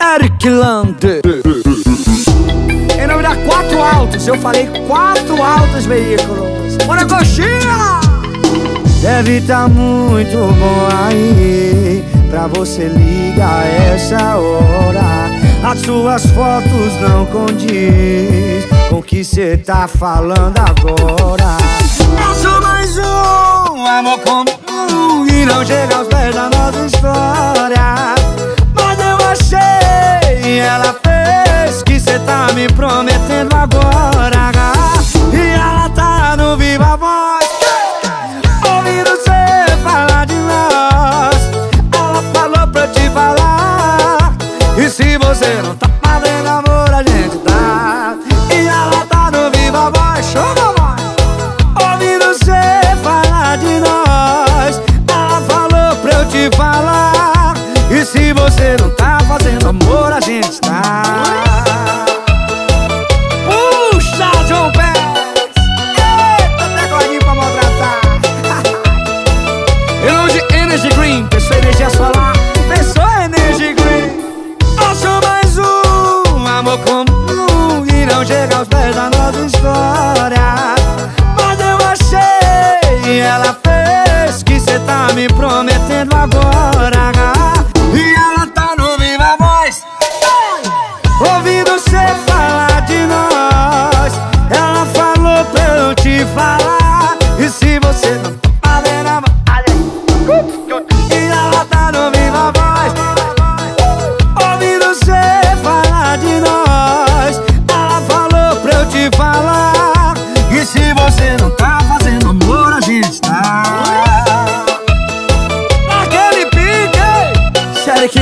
Eric Land. Em nome da Quatro Altos, eu falei Quatro Altos Veículos. Bora, coxinha! Deve tá muito bom aí Pra você ligar essa hora As suas fotos não condiz Com o que cê tá falando agora Eu sou mais um amor comum E não chega aos pés da nossa história você não tá fazendo amor, a gente tá. E ela tá no viva voz, chama voz Ouvindo você falar de nós. Ela falou pra eu te falar. E se você não tá fazendo amor, a gente tá. Puxa, John Pérez. Eita, tecladinho pra maltratar. Eu de Energy Green, pessoa energia solar. Pessoa não chega aos pés da nossa história. Mas eu achei ela fez Que cê tá me prometendo agora. E ela tá no Viva Voz. Ouvindo cê falar de nós. Ela falou pra eu te falar. E se você não Belki